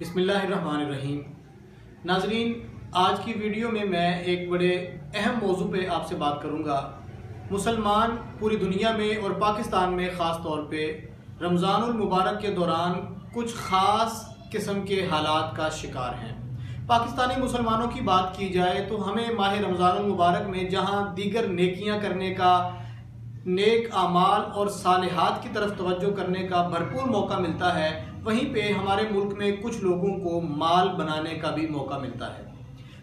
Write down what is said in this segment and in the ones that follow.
بسم اللہ الرحمن الرحیم۔ ناظرین، آج کی ویڈیو میں میں ایک بڑے اہم موضوع پہ آپ سے بات کروں گا۔ مسلمان پوری دنیا میں اور پاکستان میں خاص طور پہ رمضان المبارک کے دوران کچھ خاص قسم کے حالات کا شکار ہیں۔ پاکستانی مسلمانوں کی بات کی جائے تو ہمیں ماہ رمضان المبارک میں جہاں دیگر نیکیاں کرنے کا نیک اعمال اور صالحات کی طرف توجہ کرنے کا بھرپور موقع ملتا ہے، وہیں پہ ہمارے ملک میں کچھ لوگوں کو مال بنانے کا بھی موقع ملتا ہے۔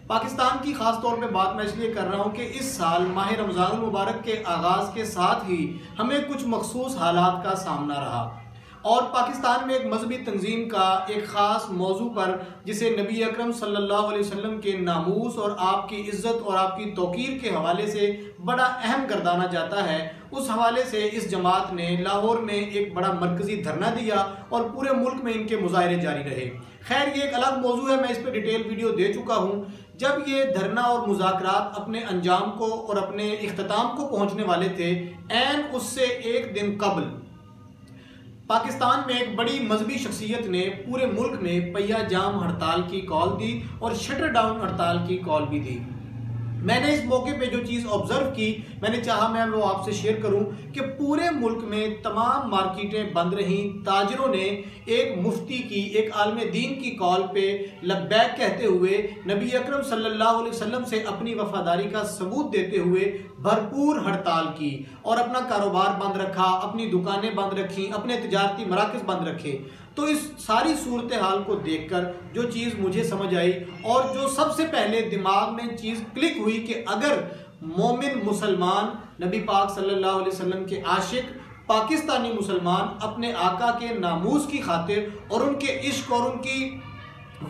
پاکستان کی خاص طور پہ بات میں اس لیے کر رہا ہوں کہ اس سال ماہ رمضان المبارک کے آغاز کے ساتھ ہی ہمیں کچھ مخصوص حالات کا سامنا رہا۔ اور پاکستان میں ایک مذہبی تنظیم کا ایک خاص موضوع پر جسے نبی اکرم صلی اللہ علیہ وسلم کے ناموس اور آپ کی عزت اور آپ کی توقیر کے حوالے سے بڑا اہم گردانا جاتا ہے، اس حوالے سے اس جماعت نے لاہور میں ایک بڑا مرکزی دھرنا دیا اور پورے ملک میں ان کے مظاہرے جاری رہے۔ خیر، یہ ایک الگ موضوع ہے، میں اس پہ ڈیٹیل ویڈیو دے چکا ہوں۔ جب یہ دھرنا اور مذاکرات اپنے انجام کو اور اپنے اختتام کو پہنچنے والے تھے، این اس سے ایک دن قبل پاکستان میں ایک بڑی مذہبی شخصیت نے پورے ملک میں پیا جام ہڑتال کی کال دی اور شٹر ڈاؤن ہڑتال کی کال بھی دی۔ میں نے اس موقع پہ جو چیز آبزرو کی، میں نے چاہا میں وہ آپ سے شیئر کروں کہ پورے ملک میں تمام مارکیٹیں بند رہیں۔ تاجروں نے ایک مفتی کی، ایک عالم دین کی کال پہ لبیک کہتے ہوئے نبی اکرم صلی اللہ علیہ وسلم سے اپنی وفاداری کا ثبوت دیتے ہوئے بھرپور ہڑتال کی اور اپنا کاروبار بند رکھا، اپنی دکانیں بند رکھی اپنے تجارتی مراکز بند رکھے۔ تو اس ساری صورتحال کو دیکھ کر جو چیز مجھے سمجھ آئی اور جو سب سے پہلے دماغ میں چیز کلک ہوئی کہ اگر مومن مسلمان نبی پاک صلی اللہ علیہ وسلم کے عاشق پاکستانی مسلمان اپنے آقا کے ناموز کی خاطر اور ان کے عشق اور ان کی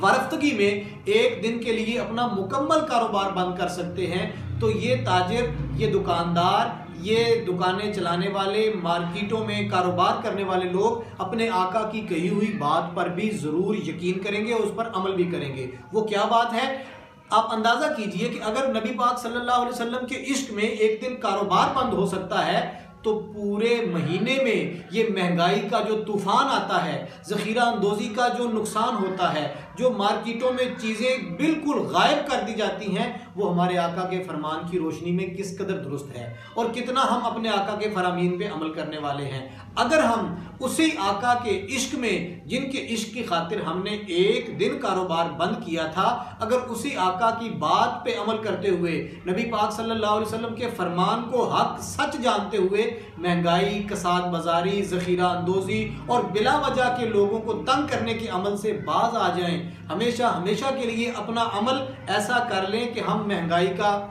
ورفتگی میں ایک دن کے لیے اپنا مکمل کاروبار بند کر سکتے ہیں، تو یہ تاجر، یہ دکاندار یہ دکانیں چلانے والے، مارکیٹوں میں کاروبار کرنے والے لوگ اپنے آقا کی کہی ہوئی بات پر بھی ضرور یقین کریں گے اور اس پر عمل بھی کریں گے۔ وہ کیا بات ہے؟ آپ اندازہ کیجیے کہ اگر نبی پاک صلی اللہ علیہ وسلم کے عشق میں ایک دن کاروبار بند ہو سکتا ہے تو پورے مہینے میں یہ مہنگائی کا جو طوفان آتا ہے، ذخیرہ اندوزی کا جو نقصان ہوتا ہے، جو مارکیٹوں میں چیزیں بالکل غائب کر دی جاتی ہیں، وہ ہمارے آقا کے فرمان کی روشنی میں کس قدر درست ہے؟ اور کتنا ہم اپنے آقا کے فرامین پہ عمل کرنے والے ہیں؟ اگر ہم اسی آقا کے عشق میں، جن کے عشق کی خاطر ہم نے ایک دن کاروبار بند کیا تھا، اگر اسی آقا کی بات پہ عمل کرتے ہوئے نبی پاک صلی اللہ علیہ وسلم کے فرمان کو حق سچ جانتے ہوئے مہنگائی کساد بازاری، ذخیرہ اندوزی اور بلا وجہ کے لوگوں کو تنگ کرنے کے عمل سے باز آ جائیں۔ ہمیشہ ہمیشہ کے لیے اپنا عمل ایسا کر لیں کہ ہم مہنگائی کا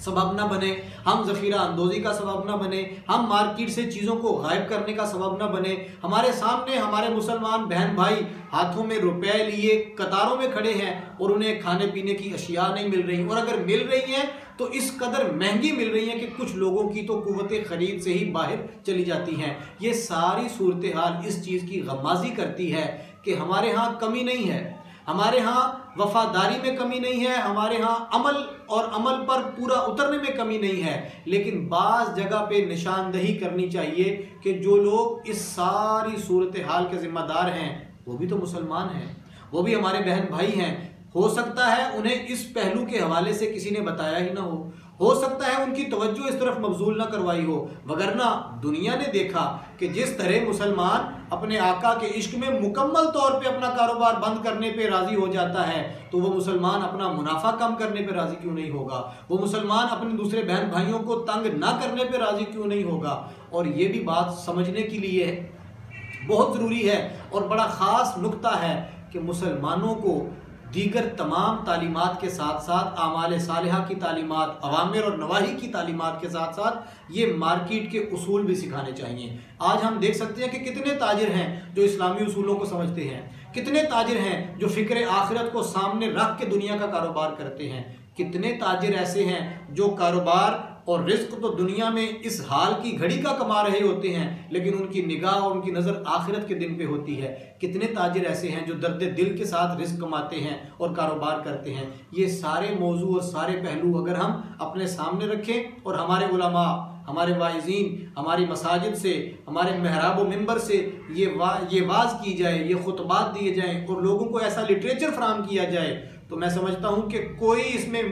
سبب نہ بنے، ہم ذخیرہ اندوزی کا سبب نہ بنے، ہم مارکیٹ سے چیزوں کو غائب کرنے کا سبب نہ بنے۔ ہمارے سامنے ہمارے مسلمان بہن بھائی ہاتھوں میں روپے لیے قطاروں میں کھڑے ہیں اور انہیں کھانے پینے کی اشیاء نہیں مل رہی۔ اور اگر مل رہی ہیں تو اس قدر مہنگی مل رہی ہیں کہ کچھ لوگوں کی تو قوت خرید سے ہی باہر چلی جاتی ہیں۔ یہ ساری صورتحال اس چیز کی غمازی کرتی ہے کہ ہمارے ہاں کمی نہیں ہے۔ ہمارے ہاں وفاداری میں کمی نہیں ہے، ہمارے ہاں عمل اور عمل پر پورا اترنے میں کمی نہیں ہے۔ لیکن بعض جگہ پہ نشاندہی کرنی چاہیے کہ جو لوگ اس ساری صورتحال کے ذمہ دار ہیں، وہ بھی تو مسلمان ہیں، وہ بھی ہمارے بہن بھائی ہیں۔ ہو سکتا ہے انہیں اس پہلو کے حوالے سے کسی نے بتایا ہی نہ ہو۔ ہو سکتا ہے ان کی توجہ اس طرف مبزول نہ کروائی ہو۔ وگرنہ دنیا نے دیکھا کہ جس طرح مسلمان اپنے آقا کے عشق میں مکمل طور پہ اپنا کاروبار بند کرنے پہ راضی ہو جاتا ہے، تو وہ مسلمان اپنا منافع کم کرنے پہ راضی کیوں نہیں ہوگا؟ وہ مسلمان اپنے دوسرے بہن بھائیوں کو تنگ نہ کرنے پہ راضی کیوں نہیں ہوگا؟ اور یہ بھی بات سمجھنے کے لیے بہت ضروری ہے اور بڑا خاص نقطہ ہے کہ مسلمانوں کو دیگر تمام تعلیمات کے ساتھ ساتھ اعمال صالحہ کی تعلیمات، عوامر اور نواحی کی تعلیمات کے ساتھ ساتھ یہ مارکیٹ کے اصول بھی سکھانے چاہیے۔ آج ہم دیکھ سکتے ہیں کہ کتنے تاجر ہیں جو اسلامی اصولوں کو سمجھتے ہیں، کتنے تاجر ہیں جو فکر آخرت کو سامنے رکھ کے دنیا کا کاروبار کرتے ہیں۔ کتنے تاجر ایسے ہیں جو کاروبار اور رزق تو دنیا میں اس حال کی گھڑی کا کما رہے ہوتے ہیں، لیکن ان کی نگاہ اور ان کی نظر آخرت کے دن پہ ہوتی ہے۔ کتنے تاجر ایسے ہیں جو درد دل کے ساتھ رزق کماتے ہیں اور کاروبار کرتے ہیں۔ یہ سارے موضوع اور سارے پہلو اگر ہم اپنے سامنے رکھیں اور ہمارے علماء، ہمارے واعظین، ہماری مساجد سے، ہمارے محراب و ممبر سے یہ یہ واز کی جائے، یہ خطبات دیے جائیں اور لوگوں کو ایسا لٹریچر فراہم کیا جائے تو میں سمجھتا ہوں کہ کوئی اس میں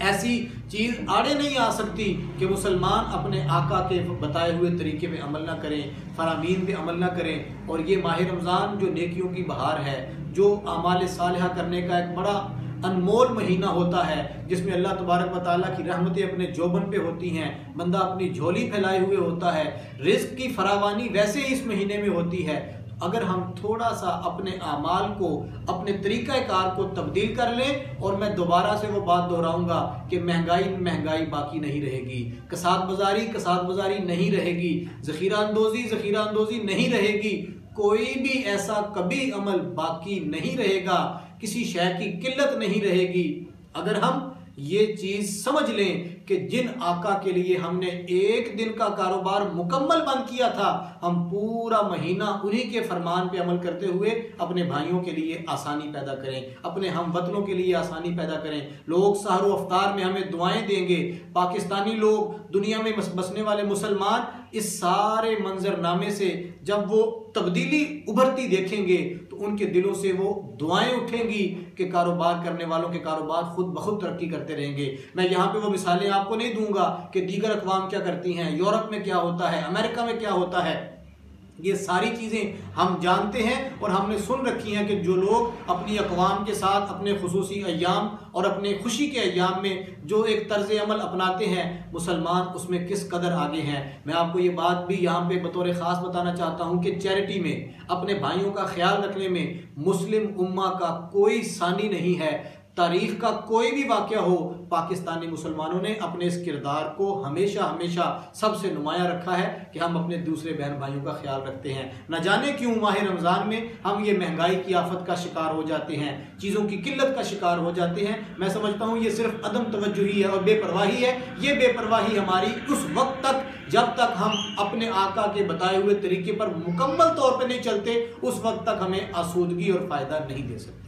ایسی چیز آڑے نہیں آ سکتی کہ مسلمان اپنے آقا کے بتائے ہوئے طریقے پہ عمل نہ کریں، فرامین پہ عمل نہ کریں۔ اور یہ ماہ رمضان جو نیکیوں کی بہار ہے، جو اعمال صالحہ کرنے کا ایک بڑا انمول مہینہ ہوتا ہے، جس میں اللہ تبارک و تعالیٰ کی رحمتیں اپنے جوبن پہ ہوتی ہیں، بندہ اپنی جھولی پھیلائے ہوئے ہوتا ہے۔ رزق کی فراوانی ویسے ہی اس مہینے میں ہوتی ہے۔ اگر ہم تھوڑا سا اپنے اعمال کو، اپنے طریقہ کار کو تبدیل کر لیں اور میں دوبارہ سے وہ بات دہراؤں گا کہ مہنگائی مہنگائی باقی نہیں رہے گی۔ کساد بازاری کساد بازاری نہیں رہے گی۔ ذخیرہ اندوزی ذخیرہ اندوزی نہیں رہے گی۔ کوئی بھی ایسا کبھی عمل باقی نہیں رہے گا۔ کسی شے کی قلت نہیں رہے گی۔ اگر ہم یہ چیز سمجھ لیں کہ جن آقا کے لیے ہم نے ایک دن کا کاروبار مکمل بند کیا تھا، ہم پورا مہینہ انہی کے فرمان پہ عمل کرتے ہوئے اپنے بھائیوں کے لیے آسانی پیدا کریں، اپنے ہم وطنوں کے لیے آسانی پیدا کریں۔ لوگ سہر و افطار میں ہمیں دعائیں دیں گے۔ پاکستانی لوگ، دنیا میں بسنے والے مسلمان اس سارے منظر نامے سے جب وہ تبدیلی ابھرتی دیکھیں گے، تو ان کے دلوں سے وہ دعائیں اٹھیں گی کہ کاروبار کرنے والوں کے کاروبار خود بخود ترقی کرتے رہیں گے۔ میں یہاں پہ وہ مثالیں آپ کو نہیں دوں گا کہ دیگر اقوام کیا کرتی ہیں، یورپ میں کیا ہوتا ہے، امریکہ میں کیا ہوتا ہے۔ یہ ساری چیزیں ہم جانتے ہیں اور ہم نے سن رکھی ہیں کہ جو لوگ اپنی اقوام کے ساتھ اپنے خصوصی ایام اور اپنے خوشی کے ایام میں جو ایک طرز عمل اپناتے ہیں، مسلمان اس میں کس قدر آگے ہیں؟ میں آپ کو یہ بات بھی یہاں پہ بطور خاص بتانا چاہتا ہوں کہ چیریٹی میں، اپنے بھائیوں کا خیال رکھنے میں مسلم امہ کا کوئی ثانی نہیں ہے۔ تاریخ کا کوئی بھی واقعہ ہو، پاکستانی مسلمانوں نے اپنے اس کردار کو ہمیشہ ہمیشہ سب سے نمایاں رکھا ہے کہ ہم اپنے دوسرے بہن بھائیوں کا خیال رکھتے ہیں۔ نہ جانے کیوں ماہ رمضان میں ہم یہ مہنگائی کی آفت کا شکار ہو جاتے ہیں، چیزوں کی قلت کا شکار ہو جاتے ہیں۔ میں سمجھتا ہوں یہ صرف عدم توجہی ہے اور بے پرواہی ہے۔ یہ بے پرواہی ہماری اس وقت تک جب تک ہم اپنے آقا کے بتائے ہوئے طریقے پر مکمل طور پہ نہیں چلتے، اس وقت تک ہمیں آسودگی اور فائدہ نہیں دے سکتے۔